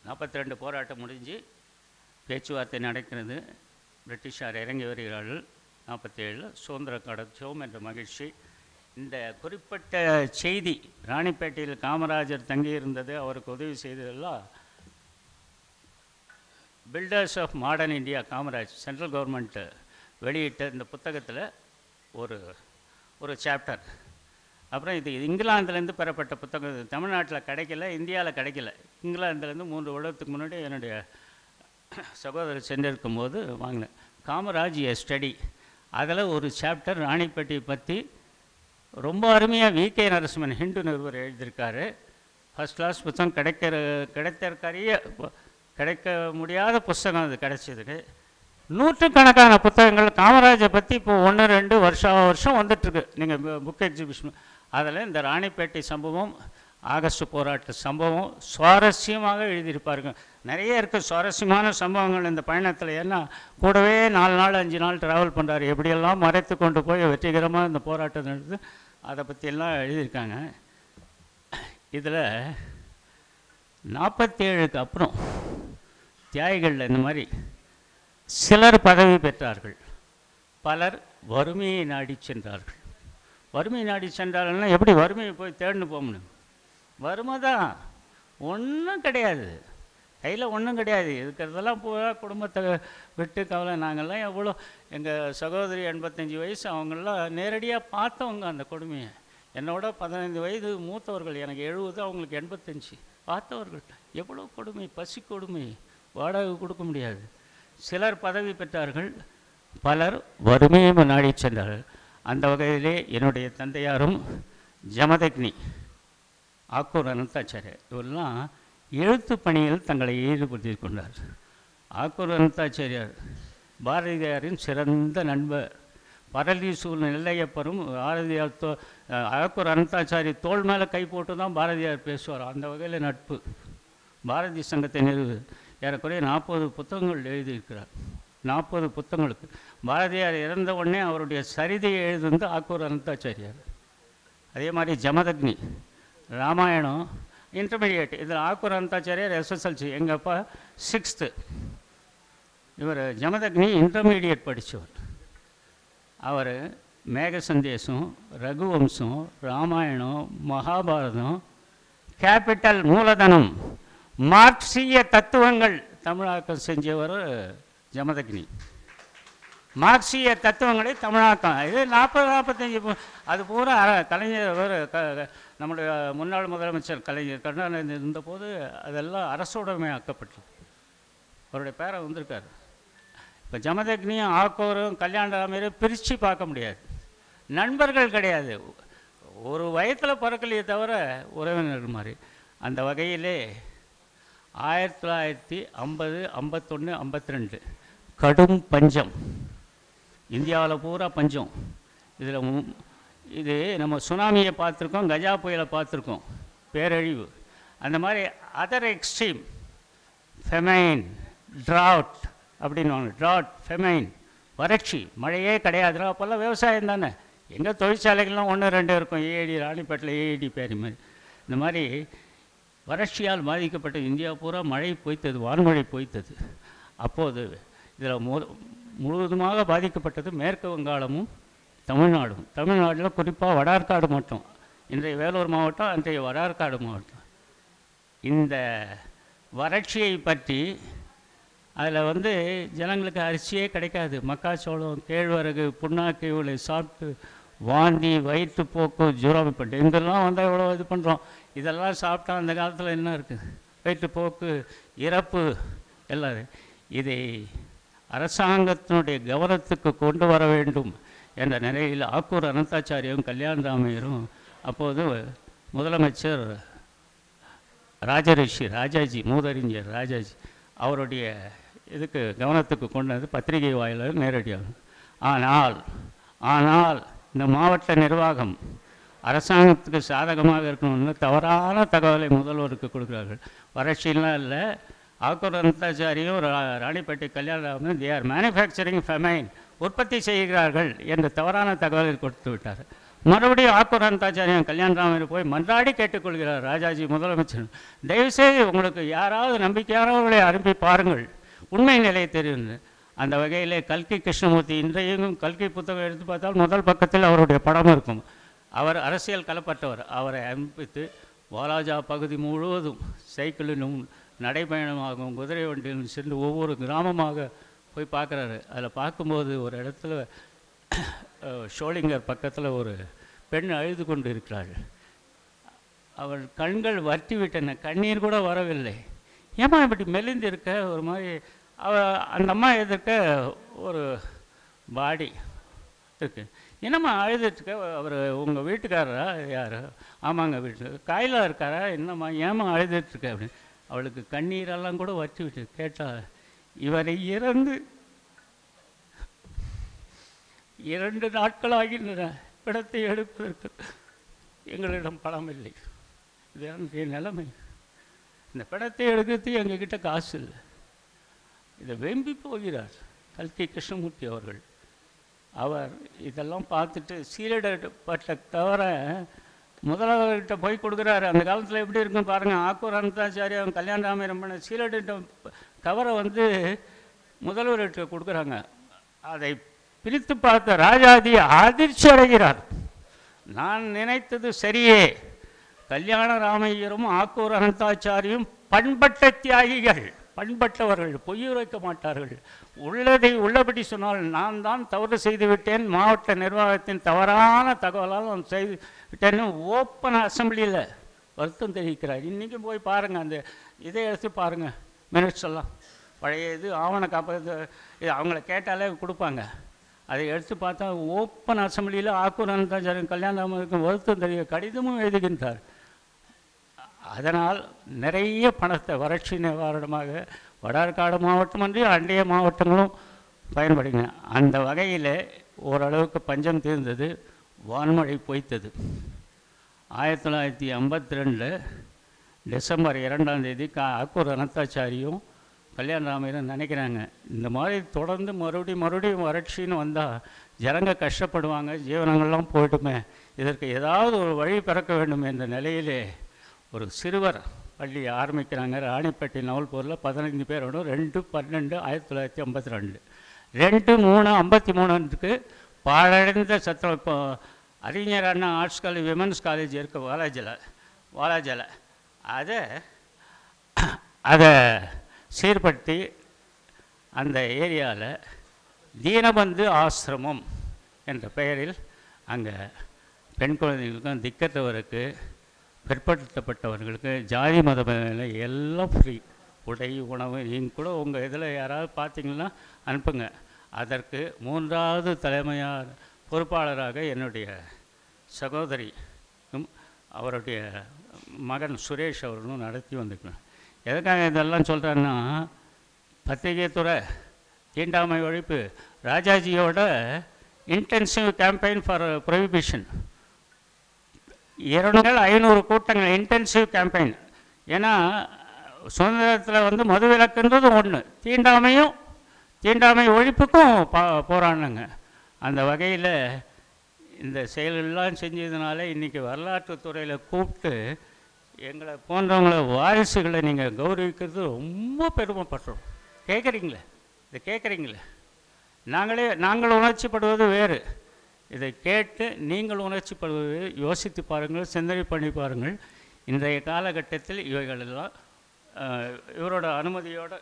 நாற்பத்தி ரெண்டு போராட்டம் முடிஞ்சு பேச்சுவார்த்தை நடக்கிறது. பிரிட்டிஷார் இறங்கி வருகிறார்கள். நாற்பத்தி ஏழில் சுதந்திரம் கிடைச்சோம் என்ற மகிழ்ச்சி. இந்த குறிப்பிட்ட செய்தி ராணிப்பேட்டையில் காமராஜர் தங்கியிருந்தது அவருக்கு உதவி செய்ததெல்லாம் builders of modern India Kamaraj central government வெளியிட்ட இந்த புத்தகத்தில் ஒரு ஒரு சாப்டர். அப்புறம் இது இங்கிலாந்துலேருந்து பெறப்பட்ட புத்தகம் இது. தமிழ்நாட்டில் கிடைக்கல இந்தியாவில் கிடைக்கல. இங்கிலாந்துலேருந்து மூன்று வருடத்துக்கு முன்னாடி என்னுடைய சகோதரர் சென்றிருக்கும் போது வாங்கினேன். காமராஜ் எ ஸ்டடி அதில் ஒரு சாப்டர் ராணிப்பேட்டையை பற்றி ரொம்ப அருமையாக வி கே நரசிம்மன் ஹிந்து நிருபர் எழுதியிருக்காரு. ஃபஸ்ட் கிளாஸ் புத்தகம் கிடைக்கிற கிடைத்தற்கரிய கிடைக்க முடியாத புஸ்தகம் அது கிடைச்சதுக்கு. நூற்றுக்கணக்கான புத்தகங்கள். காமராஜை பற்றி இப்போ ஒன்று ரெண்டு வருஷம் வருஷம் வந்துட்டுருக்கு. நீங்கள் புக் எக்ஸிபிஷன் அதில் இந்த ராணிப்பேட்டை சம்பவம் ஆகஸ்ட் போராட்ட சம்பவம் சுவாரஸ்யமாக எழுதியிருப்பாருங்க. நிறைய இருக்குது சுவாரஸ்யமான சம்பவங்கள். இந்த பயணத்தில் ஏன்னா கூடவே நாலு நாள் அஞ்சு நாள் ட்ராவல் பண்ணுறாரு எப்படியெல்லாம் மறைத்து கொண்டு போய் வெற்றிகரமாக இந்த போராட்டம் நடந்து அதை பற்றியெல்லாம் எழுதியிருக்காங்க. இதில் நாற்பத்தேழுக்கு அப்புறம் தியாகிகளில் இந்த மாதிரி சிலர் பதவி பெற்றார்கள். பலர் வறுமையை நாடி சென்றார்கள். வறுமை நாடி சென்றார்கள்னா எப்படி வறுமையை போய் தேடின்னு போகணும்? வறுமை தான் ஒன்றும் கிடையாது. கையில் ஒன்றும் கிடையாது. இருக்கிறதெல்லாம் பூரா குடும்பத்தை விட்டு கவலை. நாங்கள்லாம் எவ்வளோ எங்கள் சகோதரி எண்பத்தஞ்சு வயசு அவங்களாம் நேரடியாக பார்த்தவங்க அந்த கொடுமையை. என்னோட பதினைந்து வயது மூத்தவர்கள் எனக்கு எழுபது அவங்களுக்கு எண்பத்தஞ்சு. பார்த்தவர்கள் எவ்வளோ கொடுமை பசி கொடுமை. வாடகை கொடுக்க முடியாது. சிலர் பதவி பெற்றார்கள் பலர் வறுமையை நாடி சென்றார்கள். அந்த வகையிலே என்னுடைய தந்தையாரும் ஜமதக்னி ஆக்கூர் அனந்தாச்சாரியர் இவரெல்லாம் எழுத்து பணியில் தங்களை ஈடுபடுத்தி கொண்டார். ஆக்கூர் அனந்தாச்சாரியார் பாரதியாரின் சிறந்த நண்பர். பரதீசூர் நெல்லையப்பரும் பாரதியார் தோ ஆக்கூர் அனந்தாச்சாரி தோள் மேலே கை போட்டு தான் பாரதியார் பேசுவார். அந்த வகையில் நட்பு. பாரதி சங்கத்தை நிறுவு. ஏறக்குறைய நாற்பது புத்தகங்கள் எழுதியிருக்கிறார். நாற்பது புத்தகங்களுக்கு. பாரதியார் இறந்த உடனே அவருடைய சரிதையை எழுதுந்து ஆக்கூர் அனந்தாச்சாரியார் அதே மாதிரி ஜமதக்னி ராமாயணம் இன்டர்மீடியட் இதில் ஆக்கூர் அனந்தாச்சாரியார் எஸ்எஸ்எல்சி எங்கள் அப்பா சிக்ஸ்த்து இவர் ஜமதக்னி இன்டர்மீடியட் படித்தவர் அவர் மேக சந்தேசம் ரகுவம்சம் ராமாயணம் மகாபாரதம் கேபிட்டல் மூலதனம் மார்க்சிய தத்துவங்கள் தமிழாக்கம் செஞ்சவர் ஜமதக்னி. மார்க்சிய தத்துவங்களை தமிழாக்கம். இது நாற்பது நாற்பத்தஞ்சு அது பூரா கலைஞர் அவர் க நம்முடைய முன்னாள் முதலமைச்சர் கலைஞர் கருணாநிதி இருந்தபோது அதெல்லாம் அரசுடைமையாக்கப்பட்டது. அவருடைய பேரை வந்திருக்காரு. இப்போ ஜமதக்னியும் ஆக்கோரும் கல்யாணராமரையும் பிரித்து பார்க்க முடியாது. நண்பர்கள் கிடையாது. ஒரு வயத்தில் பிறக்கலையே தவிர உறவினர் மாதிரி. அந்த வகையிலே ஆயிரத்தி தொள்ளாயிரத்தி ஐம்பது ஐம்பத்தொன்று ஐம்பத்தி ரெண்டு கடும் பஞ்சம். இந்தியாவில் பூரா பஞ்சம். இதில் இது நம்ம சுனாமியை பார்த்துருக்கோம் கஜா புயலை பார்த்துருக்கோம் பேரழிவு. அந்த மாதிரி அதர் எக்ஸ்ட்ரீம் ஃபெமைன் ட்ராட் அப்படின்வாங்க ட்ராட் ஃபெமைன் வறட்சி மழையே கிடையாது அப்போல்லாம் விவசாயம் தானே. எங்கள் தொழிற்சாலைகள்லாம் ஒன்று ரெண்டு இருக்கும். ஏஐடி ராணிப்பேட்டில் ஏஐடி பேரி மாதிரி. இந்த மாதிரி வறட்சியால் பாதிக்கப்பட்ட இந்தியா பூரா மழை பொய்த்தது வான்மழை பொய்த்தது. அப்போது இதில் மோ முழுவதுமாக பாதிக்கப்பட்டது மேற்கு வங்காளமும் தமிழ்நாடும். தமிழ்நாட்டில் குறிப்பாக வடார்காடு மட்டும். இன்றைய வேலூர் மாவட்டம் அன்றைய வடார்காடு மாவட்டம். இந்த வறட்சியை பற்றி அதில் வந்து ஜனங்களுக்கு அரிசியே கிடைக்காது. மக்காச்சோளம் கேழ்வரகு புண்ணாக்கு இவளை சாப்பிட்டு வாந்தி வயிற்றுப்போக்கு ஜுரம் இப்போ டெங்குலாம் வந்தால் எவ்வளோ இது பண்ணுறோம் இதெல்லாம் சாப்பிட்டா அந்த காலத்தில் என்ன இருக்குது வயிற்றுப்போக்கு இறப்பு எல்லாம் இதை அரசாங்கத்தினுடைய கவனத்துக்கு கொண்டு வர வேண்டும் என்ற நிலையில் ஆக்கூர் அனந்தாச்சாரியும் கல்யாணராமையரும் அப்போது முதலமைச்சர் ராஜரிஷி ராஜாஜி மூதறிஞர் ராஜாஜி அவருடைய இதுக்கு கவனத்துக்கு கொண்டு வந்து பத்திரிகை வாயிலாக நேரடியாக. ஆனால் ஆனால் இந்த மாவட்ட நிர்வாகம் அரசாங்கத்துக்கு சாதகமாக இருக்கணும்னு தவறான தகவலை முதல்வருக்கு கொடுக்குறார்கள். வறட்சியெல்லாம் இல்லை Akkur ரத்னாச்சாரியும் Ranipet Kalyanaraman they are manufacturing famine உற்பத்தி செய்கிறார்கள் என்ற தவறான தகவலை கொடுத்து விட்டார். மறுபடியும் ஆக்கூர் அனந்தாச்சாரியம் கல்யாணராமன் போய் மன்றாடி கேட்டுக்கொள்கிறார் ராஜாஜி முதலமைச்சர். தயவுசெய்து உங்களுக்கு யாராவது நம்பிக்கையானவர்களை அனுப்பி பாருங்கள். உண்மை நிலையை தெரியும் அந்த வகையிலே கல்கி கிருஷ்ணமூர்த்தி இன்றையும் கல்கி புத்தகம் எடுத்து பார்த்தால் முதல் பக்கத்தில் அவருடைய படம் இருக்கும். அவர் அரசியல் களப்பட்டவர் அவரை அனுப்பித்து வாலாஜா பகுதி முழுவதும் சைக்கிளிலும் நடைப்பயணமாகவும் குதிரை வண்டியிலும் சென்று ஒவ்வொரு கிராமமாக போய் பார்க்குறாரு. அதில் பார்க்கும்போது ஒரு இடத்துல ஷோலிங்கர் பக்கத்தில் ஒரு பெண் அழுது கொண்டு இருக்கிறாள் அவள் கண்கள் வற்றி விட்டன கண்ணீர் கூட வரவில்லை. ஏம்மா இப்படி மெலிந்து இருக்க? ஒரு மாதிரி அவ அந்த அம்மா எதிர்க்க ஒரு பாடி இருக்கு. என்னம்மா அழுதுட்டுருக்க அவர் உங்கள் வீட்டுக்காரரா? யார்? ஆமாங்க வீட்டு காயிலா இருக்காரா? என்னம்மா ஏம்மா அழுதுட்டுருக்க அப்படின்னு. அவளுக்கு கண்ணீரெல்லாம் கூட வச்சு விட்டு கேட்டால் இவரை இறந்து இரண்டு நாட்களாகின்றன பிடத்தை எடுப்பதற்கு எங்களிடம் பணம் இல்லை. இதுதான் என் நிலைமை. இந்த படத்தை எடுக்கிறது எங்ககிட்ட காசு இல்லை. இதை வெம்பி போகிறார் கல்கி கிருஷ்ணமூர்த்தி அவர்கள். அவர் இதெல்லாம் பார்த்துட்டு சீரடப்பட்ட தவிர முதல்வர்கிட்ட போய் கொடுக்குறாரு. அந்த காலத்தில் எப்படி இருக்கும் பாருங்கள் ஆக்கூர் அனந்தாச்சாரி அவன் கல்யாணராமன் பண்ண சீரடிட்ட கவரை வந்து முதல்வர்கிட்ட கொடுக்குறாங்க. அதை பிரித்து பார்த்த ராஜாதி அதிர்ச்சி அடைகிறார். நான் நினைத்தது சரியே. கல்யாண ராமையரும் ஆக்கூர் அனந்தாச்சாரியும் பண்பட்ட தியாகிகள் பண்பட்டவர்கள் பொய்யுரைக்க மாட்டார்கள். உள்ளதை உள்ளபடி சொன்னால் நான் தான் தவறு செய்துவிட்டேன் மாவட்ட நிர்வாகத்தின் தவறான தகவலால் நான் செய்து விட்டேன்னு ஓப்பன் அசம்பிளியில் வருத்தம் தெரிவிக்கிறார். இன்றைக்கும் போய் பாருங்கள் அந்த இதை எடுத்து பாருங்கள் மினிட்ஸ் எல்லாம். பழைய இது ஆவண காப்பது இது அவங்கள கேட்டாலே கொடுப்பாங்க. அதை எடுத்து பார்த்தா ஓப்பன் அசம்பிளியில் ஆக்கூர் அனந்தாச்சாரியன் கல்யாணம் வருத்தம் தெரிய கடிதமும் எழுதுகின்றார். அதனால் நிறைய பணத்தை வறட்சி நிவாரணமாக வடார்காடு மாவட்டம் வந்து அண்டைய மாவட்டங்களும் பயன்படுங்க அந்த வகையில் ஓரளவுக்கு பஞ்சம் தீர்ந்தது வான்மழை பொய்த்தது. ஆயிரத்தி தொள்ளாயிரத்தி ஐம்பத்தி ரெண்டில் டிசம்பர் இரண்டாம் தேதி கா அக்கூர் அனந்தாச்சாரியும் கல்யாணராமையும் நினைக்கிறாங்க இந்த மாதிரி தொடர்ந்து மறுபடியும் மறுபடியும் வறட்சின்னு வந்தால் ஜனங்க கஷ்டப்படுவாங்க ஜீவனங்கள்லாம் போயிட்டுமே. இதற்கு ஏதாவது ஒரு வழி பிறக்க வேண்டும் என்ற நிலையிலே ஒரு சிறுவர் பள்ளி ஆரம்பிக்கிறாங்க. ராணிப்பேட்டை நவல்பூரில் பதினைஞ்சு பேரோட ரெண்டு பன்னெண்டு ஆயிரத்தி தொள்ளாயிரத்தி ஐம்பத்தி ரெண்டு ரெண்டு மூணு ஐம்பத்தி மூணுக்கு பாழடைந்த சத்திரம் இப்போ அறிஞர் Anna arts college women's college இருக்குது வாலாஜியில் வாலாஜியில் அதை அதை சீர்படுத்தி அந்த ஏரியாவில் தீனபந்து ஆசிரமம் என்ற பெயரில் அங்கே பெண் குழந்தைகளுக்கும் திக்கற்றவருக்கு பிற்படுத்தப்பட்டவர்களுக்கு ஜாதி மத எல்லாம் ஃப்ரீ உடை உணவு நீங்கள் கூட உங்கள் இதில் யாராவது பார்த்தீங்கன்னா அனுப்புங்க. அதற்கு மூன்றாவது தலைமையார் பொறுப்பாளராக என்னுடைய சகோதரி அவருடைய மகன் சுரேஷ் அவர்களும் நடத்தி வந்திருக்கணும் எதுக்காக இதெல்லாம் சொல்கிறேன்னா பத்திரிகை துறை தீண்டாமை ஒழிப்பு ராஜாஜியோட இன்டென்சிவ் கேம்பெயின் ஃபார் ப்ரொஹிபிஷன் இரண்டு ஐநூறு கூட்டங்கள் இன்டென்சிவ் கேம்பெயின் ஏன்னா சுதந்திரத்தில் வந்து மதுவிலக்குன்றது ஒன்று தீண்டாமையும் தீண்டாமை ஒழிப்புக்கும் பா போராடினாங்க. அந்த வகையில் இந்த செயலெல்லாம் செஞ்சதுனால இன்றைக்கி வரலாற்று துறையில் கூப்பிட்டு எங்களை போன்றவங்கள வாரிசுகளை நீங்கள் கௌரவிக்கிறது ரொம்ப பெருமைப்படுறோம். கேட்குறீங்களே? இதை கேட்குறீங்களே? நாங்களே நாங்கள் உணர்ச்சிப்படுவது வேறு. இதை கேட்டு நீங்கள் உணர்ச்சிப்படுவது யோசித்து பாருங்கள் சிந்தனை பண்ணி பாருங்கள். இன்றைய காலகட்டத்தில் இவைகளெல்லாம் இவரோட அனுமதியோடு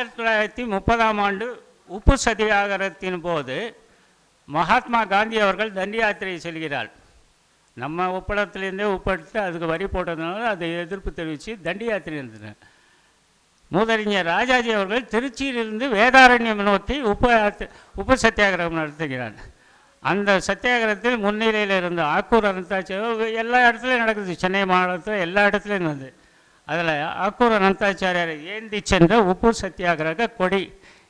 ஆயிரத்தி தொள்ளாயிரத்தி முப்பதாம் ஆண்டு உப்பு சத்தியாகிரகத்தின் போது மகாத்மா காந்தி அவர்கள் தண்டி யாத்திரை செல்கிறார். நம்ம உப்பளத்திலேருந்தே உப்படுத்து அதுக்கு வரி போட்டதுனால அதை எதிர்ப்பு தெரிவித்து தண்டி யாத்திரை இருந்தது. மூதறிஞர் ராஜாஜி அவர்கள் திருச்சியிலிருந்து வேதாரண்யம் நோக்கி உப்பு உப்பு சத்தியாகிரகம் நடத்துகிறார். அந்த சத்தியாகிரகத்தில் முன்னிலையில் இருந்த ஆக்கூர் அனந்தாச்சி எல்லா இடத்துலையும் நடக்குது. சென்னை மாநிலத்தில் எல்லா இடத்துலையும் இருந்தது அதில் ஆக்கூர் அனந்தாச்சாரியார் ஏந்தி சென்ற உப்பு சத்தியாகிரக கொடி.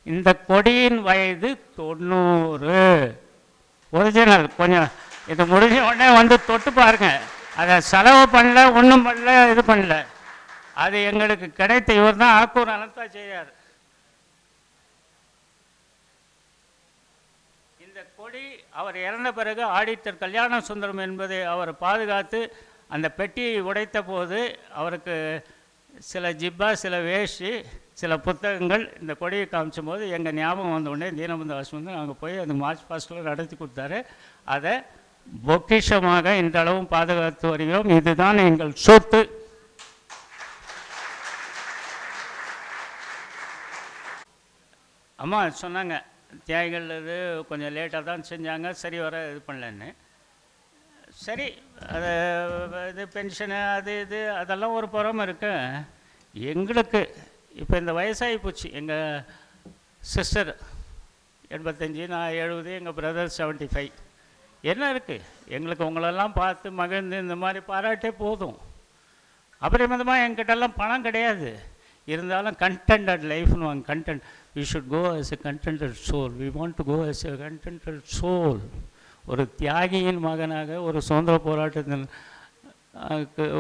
இந்த கொடியின் வயது தொண்ணூறு. ஒரிஜினல். கொஞ்சம் இது முடிஞ்ச உடனே வந்து தொட்டு பாருங்க. அதை செலவு பண்ணல ஒன்றும் பண்ணல இது பண்ணல. அது எங்களுக்கு கிடைத்த இவர் தான் ஆக்கூர் அனந்தாச்சாரியார். இந்த கொடி அவர் இறந்த பிறகு ஆடித்தர் கல்யாண சுந்தரம் என்பதை அவர் பாதுகாத்து அந்த பெட்டியை உடைத்த போது அவருக்கு சில ஜிப்பா சில வேஷ்டி சில புத்தகங்கள் இந்த கொடியை காமிச்சும் போது எங்கள் ஞாபகம் வந்த உடனே தீனபந்து வந்து நாங்கள் போய் அந்த மார்ச் ஃபஸ்ட்டில் நடத்தி கொடுத்தாரு. அதை பொக்கிஷமாக இன்றளவும் பாதுகாத்து வருகிறோம். இதுதான் எங்கள் சொத்து. அம்மா சொன்னாங்க தியாகிகள் இது கொஞ்சம் லேட்டாக தான் செஞ்சாங்க. சரி வர இது பண்ணலன்னு. சரி அது இது பென்ஷனு அது இது அதெல்லாம் ஒரு புறம் இருக்கு. எங்களுக்கு இப்போ இந்த வயசாகி போச்சு. எங்கள் சிஸ்டர் எண்பத்தஞ்சு நான் எழுபது எங்கள் பிரதர் செவன்ட்டி ஃபைவ் என்ன இருக்குது எங்களுக்கு உங்களெல்லாம் பார்த்து மகிழ்ந்து இந்த மாதிரி பாராட்டே போதும். அபரிமிதமாக என்கிட்டலாம் பணம் கிடையாது. இருந்தாலும் கண்டென்டட் லைஃப்னு வாங்க content we should go as a contented soul we want to go as a contented soul ஒரு தியாகியின் மகனாக ஒரு சுதந்திர போராட்டத்தின்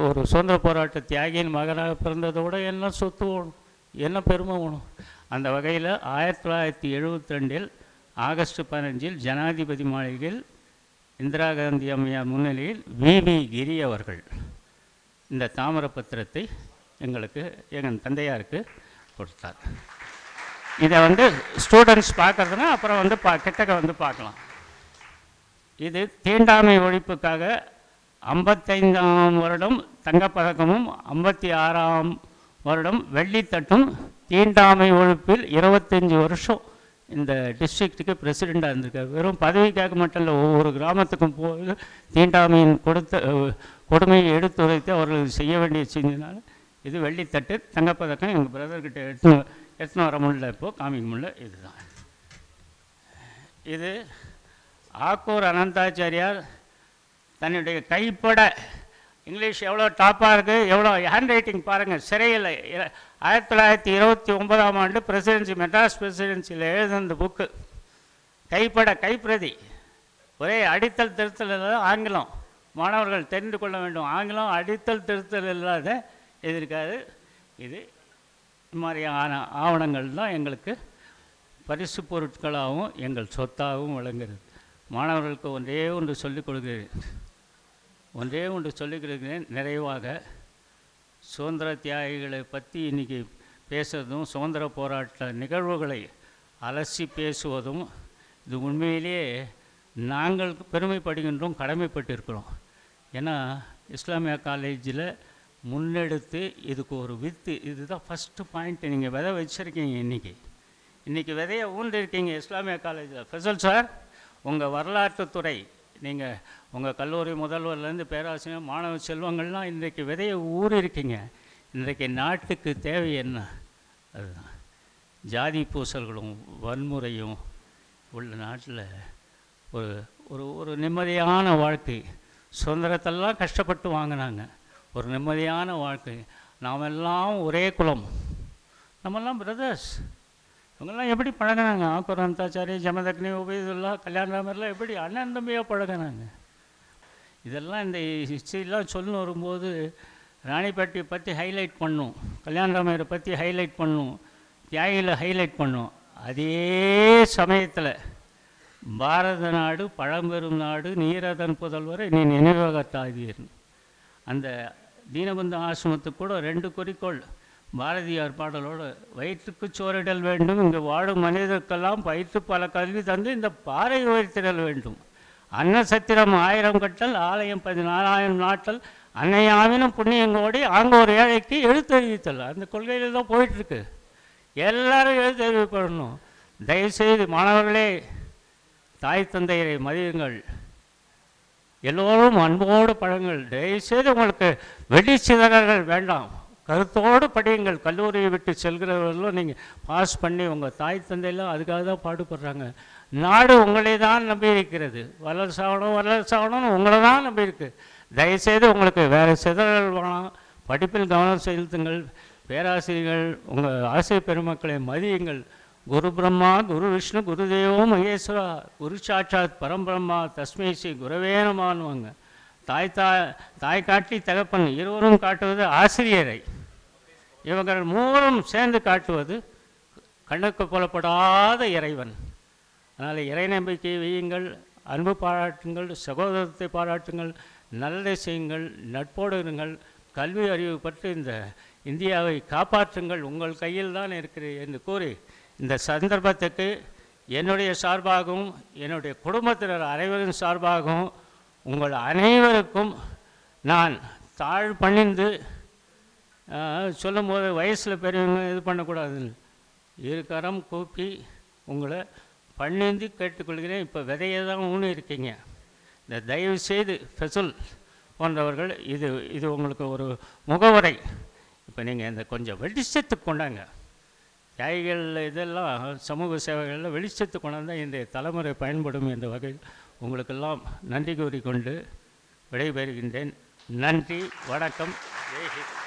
ஒரு சுதந்திர போராட்ட தியாகியின் மகனாக பிறந்ததோட என்ன சொத்து வேணும்? என்ன பெருமை வேணும்? அந்த வகையில் ஆயிரத்தி தொள்ளாயிரத்தி எழுபத்தி ரெண்டில் ஆகஸ்ட் பதினஞ்சில் ஜனாதிபதி மாளிகையில் இந்திரா காந்தி அம்மையார் முன்னிலையில் விவி கிரி அவர்கள் இந்த தாமிரபத்திரத்தை எங்களுக்கு எங்கள் தந்தையாருக்கு கொடுத்தார். இதை வந்து ஸ்டூடெண்ட்ஸ் பார்க்குறதுனா அப்புறம் வந்து பா கிட்டக்க வந்து பார்க்கலாம். இது தீண்டாமை ஒழிப்புக்காக ஐம்பத்தைந்தாம் வருடம் தங்கப்பதக்கமும் ஐம்பத்தி ஆறாம் வருடம் வெள்ளித்தட்டும் தீண்டாமை ஒழிப்பில் இருபத்தஞ்சி வருஷம் இந்த டிஸ்ட்ரிக்ட்டுக்கு பிரசிடெண்ட்டாக இருந்திருக்காரு. வெறும் பதவிக்காக மட்டும் இல்லை ஒவ்வொரு கிராமத்துக்கும் போய் தீண்டாமையின் கொடுத்த கொடுமையை எடுத்துரைத்து அவர்கள் செய்ய வேண்டிய செஞ்சதுனால இது வெள்ளித்தட்டு தங்கப்பதக்கம் எங்கள் பிரதர்கிட்ட எடுத்து எடுத்துன்னு வர முடியல இப்போது காமிக்க முடியல இதுதான். இது ஆக்கூர் அனந்தாச்சாரியார் தன்னுடைய கைப்பட இங்கிலீஷ் எவ்வளோ டாப்பாக இருக்குது எவ்வளோ ஹேண்ட் ரைட்டிங் பாருங்கள் சிறையில் ஆயிரத்தி தொள்ளாயிரத்தி இருபத்தி ஒன்பதாம் ஆண்டு பிரசிடென்சி மெட்ராஸ் பிரசிடென்சியில் எழுதின புக்கு கைப்பட கைப்பிரதி. ஒரே அடித்தல் திருத்தல் இல்லாத ஆங்கிலம். மாணவர்கள் தெரிந்து கொள்ள வேண்டும். ஆங்கிலம் அடித்தல் திருத்தல் இல்லாத இது இருக்காது இது இந்த மாதிரியான ஆவணங்கள் தான் எங்களுக்கு பரிசு பொருட்களாகவும் எங்கள் சொத்தாகவும் விளங்குகிறது. மாணவர்களுக்கு ஒன்றே ஒன்று சொல்லிக் கொடுக்கிறேன். ஒன்றே ஒன்று சொல்லிக் கொடுக்கிறேன் நிறைவாக. சுதந்திர தியாகிகளை பற்றி இன்றைக்கி பேசுறதும் சுதந்திர போராட்ட நிகழ்வுகளை அலசி பேசுவதும் இது உண்மையிலேயே நாங்கள் பெருமைப்படுகின்றோம் கடமைப்பட்டிருக்கிறோம். ஏன்னா இஸ்லாமியா காலேஜில் முன்னெடுத்து இதுக்கு ஒரு வித்து இதுதான் ஃபஸ்ட்டு பாயிண்ட்டு நீங்கள் விதை வச்சுருக்கீங்க இன்றைக்கி இன்றைக்கி விதையை ஊன்றிருக்கீங்க இஸ்லாமியா காலேஜில். ஃபெசல் சார் உங்கள் வரலாற்றுத்துறை நீங்கள் உங்கள் கல்லூரி முதல்வர்லேருந்து பேராசிரியர் மாணவ செல்வங்கள்லாம் இன்றைக்கு விதையை ஊறிருக்கீங்க. இன்றைக்கு நாட்டுக்கு தேவை என்ன? அதுதான். ஜாதி பூசல்களும் வன்முறையும் உள்ள நாட்டில் ஒரு ஒரு ஒரு நிம்மதியான வாழ்க்கை. சுதந்திரத்தெல்லாம் கஷ்டப்பட்டு வாங்கினாங்க. ஒரு நிம்மதியான வாழ்க்கை. நாம் எல்லாம் ஒரே குலம். நம்மெல்லாம் பிரதர்ஸ் இவங்கெல்லாம் எப்படி பழகினாங்க? ஆக்குரந்தாச்சாரி ஜமதக்னி உபயதுல்லா கல்யாணராமர்லாம் எப்படி அண்ணன் தம்பியாக பழகினாங்க? இதெல்லாம் இந்த ஹிஸ்ட்ரிலாம் சொல்லணும் வரும்போது ராணிப்பேட்டையை பற்றி ஹைலைட் பண்ணும். கல்யாணராமரை பற்றி ஹைலைட் பண்ணும். தியாகியில் ஹைலைட் பண்ணும். அதே சமயத்தில் பாரத நாடு பழம்பெரும் நாடு நீரதன் புதல்வரை நீ நினைவகத்தாதீர் அந்த தீனபந்து ஆசிரமத்துக்கு கூட ரெண்டு குறிக்கோள். பாரதியார் பாடலோடு வயிற்றுக்கு சோறிடல் வேண்டும் இங்கு வாழும் மனிதர்க்கெல்லாம் பயிற்று பல கல்வி தந்து இந்த பாறை உயர்த்திடல் வேண்டும். அன்னசத்திரம் ஆயிரம் கட்டல் ஆலயம் பதினாலாயிரம் நாட்டல் அன்னையாவினும் புண்ணியங்கோடி அங்கே ஒரு ஏழைக்கு எழுத்தறிவித்தல் அந்த கொள்கையில் தான் போயிட்டுருக்கு. எல்லாரும் எழுத்தறிவிப்படணும் தயவுசெய்து மாணவர்களே தாய் தந்தையரை மதியுங்கள். எல்லோரும் அன்போடு பழங்கள் தயவுசெய்து உங்களுக்கு வெடி சிதறல்கள் வேண்டாம். கருத்தோடு படியுங்கள். கல்லூரியை விட்டு செல்கிறவர்களும் நீங்கள் பாஸ் பண்ணி உங்கள் தாய் தந்தையெல்லாம் அதுக்காக தான் பாடுபடுறாங்க. நாடு உங்களை தான் நம்பியிருக்கிறது வளர்ச்சாகணும் வளர்ச்சாகணும்னு உங்களை தான் நம்பியிருக்கு தயவுசெய்து உங்களுக்கு வேறு சிதறல் வேணாம். படிப்பில் கவனம் செலுத்துங்கள். பேராசிரியர்கள் உங்கள் ஆசிரியர் பெருமக்களை மதியுங்கள். குரு பிரம்மா குரு விஷ்ணு குரு தேவம் மகேஸ்வரா குரு சாட்சாத் பரம்பிரம்மா தஸ்மை ஸ்ரீ குரவேனமானுவாங்க தாய் தாய் தாய் காட்டி தகப்பன் இருவரும் காட்டுவது ஆசிரியரை. இவர்கள் மூலம் சேர்ந்து காட்டுவது கண்ணுக்கு புலப்படாத இறைவன். அதனால் இறை நம்பிக்கை வையுங்கள் அன்பு பாராட்டுங்கள் சகோதரத்தை பாராட்டுங்கள் நல்லதை செய்யுங்கள் நட்போடு இருங்கள். கல்வி அறிவு பற்றி இந்த இந்தியாவை காப்பாற்றுங்கள். உங்கள் கையில் தான் இருக்கிறது என்று கூறி இந்த சந்தர்ப்பத்துக்கு என்னுடைய சார்பாகவும் என்னுடைய குடும்பத்தினர் அனைவரின் சார்பாகவும் உங்கள் அனைவருக்கும் நான் தாழ் பணிந்து சொல்லும் சொல்லும்போது வயசில் பெரியவங்க இது பண்ணக்கூடாதுன்னு. இரு கரம் கூப்பி உங்களை பண்ணிந்து கேட்டுக்கொள்கிறேன். இப்போ விதையை தான் ஊனி இருக்கீங்க இந்த தயவு செய்து ஃபெசுல் போன்றவர்கள் இது இது உங்களுக்கு ஒரு முகவரை. இப்போ நீங்கள் இந்த கொஞ்சம் வெளிச்சத்துக்கு கொண்டாங்க. தியாகிகள் இதெல்லாம் சமூக சேவைகளில் வெளிச்சத்துக்கு கொண்டாந்தால் இன்றைய தலைமுறை பயன்படும் என்ற வகையில் உங்களுக்கெல்லாம் நன்றி கூறிக்கொண்டு விடைபெறுகின்றேன். நன்றி வணக்கம். ஜெய்ஹிந்த்